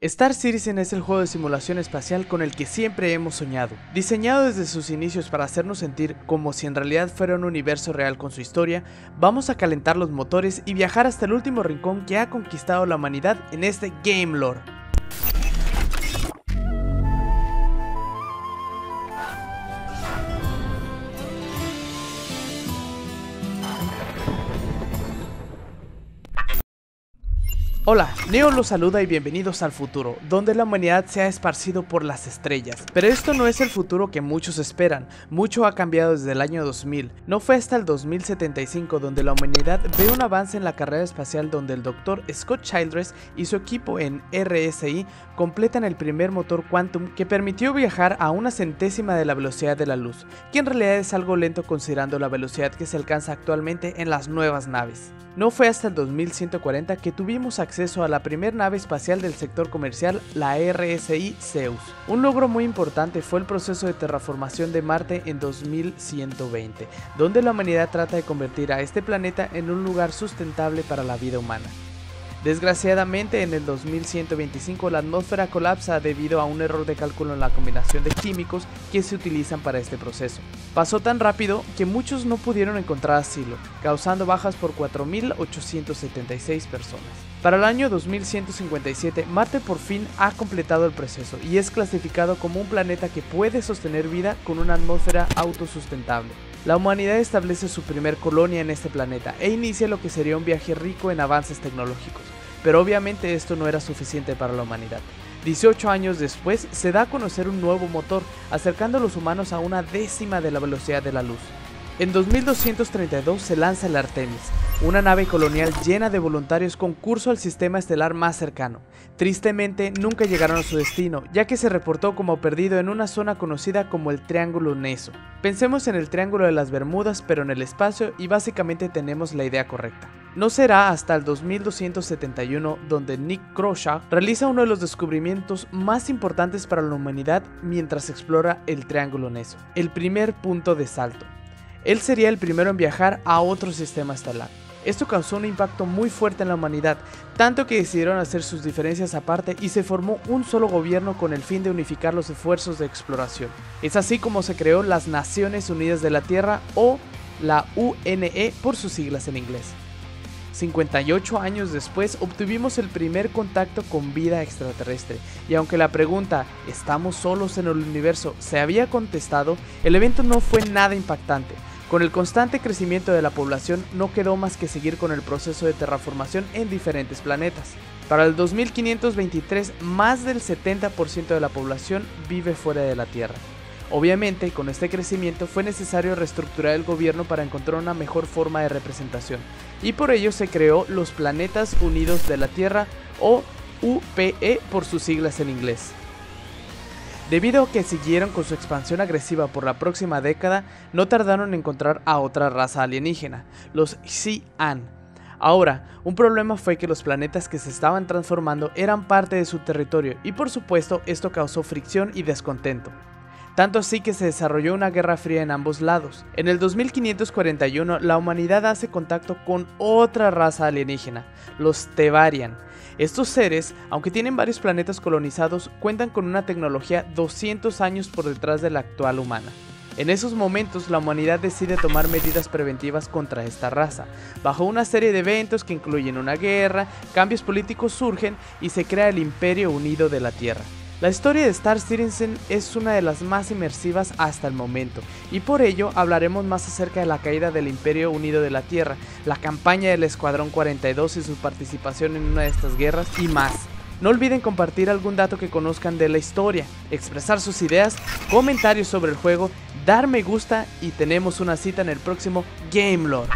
Star Citizen es el juego de simulación espacial con el que siempre hemos soñado. Diseñado desde sus inicios para hacernos sentir como si en realidad fuera un universo real con su historia, vamos a calentar los motores y viajar hasta el último rincón que ha conquistado la humanidad en este Game Lore. Hola, Neo los saluda y bienvenidos al futuro, donde la humanidad se ha esparcido por las estrellas. Pero esto no es el futuro que muchos esperan, mucho ha cambiado desde el año 2000. No fue hasta el 2075 donde la humanidad ve un avance en la carrera espacial donde el doctor Scott Childress y su equipo en RSI completan el primer motor Quantum que permitió viajar a una centésima de la velocidad de la luz, que en realidad es algo lento considerando la velocidad que se alcanza actualmente en las nuevas naves. No fue hasta el 2140 que tuvimos acceso a la primera nave espacial del sector comercial, la RSI Zeus. Un logro muy importante fue el proceso de terraformación de Marte en 2120, donde la humanidad trata de convertir a este planeta en un lugar sustentable para la vida humana. Desgraciadamente, en el 2125 la atmósfera colapsa debido a un error de cálculo en la combinación de químicos que se utilizan para este proceso. Pasó tan rápido que muchos no pudieron encontrar asilo, causando bajas por 4.876 personas. Para el año 2157, Marte por fin ha completado el proceso y es clasificado como un planeta que puede sostener vida con una atmósfera autosustentable. La humanidad establece su primer colonia en este planeta e inicia lo que sería un viaje rico en avances tecnológicos, pero obviamente esto no era suficiente para la humanidad. 18 años después se da a conocer un nuevo motor, acercando a los humanos a una décima de la velocidad de la luz. En 2232 se lanza el Artemis, una nave colonial llena de voluntarios con curso al sistema estelar más cercano. Tristemente nunca llegaron a su destino, ya que se reportó como perdido en una zona conocida como el Triángulo Neso. Pensemos en el Triángulo de las Bermudas pero en el espacio y básicamente tenemos la idea correcta. No será hasta el 2271 donde Nick Croshaw realiza uno de los descubrimientos más importantes para la humanidad mientras explora el Triángulo Neso, el primer punto de salto. Él sería el primero en viajar a otro sistema estelar. Esto causó un impacto muy fuerte en la humanidad, tanto que decidieron hacer sus diferencias aparte y se formó un solo gobierno con el fin de unificar los esfuerzos de exploración. Es así como se creó las Naciones Unidas de la Tierra o la UNE por sus siglas en inglés. 58 años después obtuvimos el primer contacto con vida extraterrestre, y aunque la pregunta ¿estamos solos en el universo? se había contestado, el evento no fue nada impactante. Con el constante crecimiento de la población no quedó más que seguir con el proceso de terraformación en diferentes planetas. Para el 2523 más del 70% de la población vive fuera de la Tierra. Obviamente, con este crecimiento fue necesario reestructurar el gobierno para encontrar una mejor forma de representación, y por ello se creó los Planetas Unidos de la Tierra o UPE por sus siglas en inglés. Debido a que siguieron con su expansión agresiva por la próxima década, no tardaron en encontrar a otra raza alienígena, los Xi'an. Ahora, un problema fue que los planetas que se estaban transformando eran parte de su territorio y por supuesto esto causó fricción y descontento. Tanto así que se desarrolló una guerra fría en ambos lados. En el 2541 la humanidad hace contacto con otra raza alienígena, los Tevarian, estos seres, aunque tienen varios planetas colonizados, cuentan con una tecnología 200 años por detrás de la actual humana. En esos momentos la humanidad decide tomar medidas preventivas contra esta raza. Bajo una serie de eventos que incluyen una guerra, cambios políticos surgen y se crea el Imperio Unido de la Tierra. La historia de Star Citizen es una de las más inmersivas hasta el momento, y por ello hablaremos más acerca de la caída del Imperio Unido de la Tierra, la campaña del Escuadrón 42 y su participación en una de estas guerras, y más. No olviden compartir algún dato que conozcan de la historia, expresar sus ideas, comentarios sobre el juego, dar me gusta y tenemos una cita en el próximo Game Lore.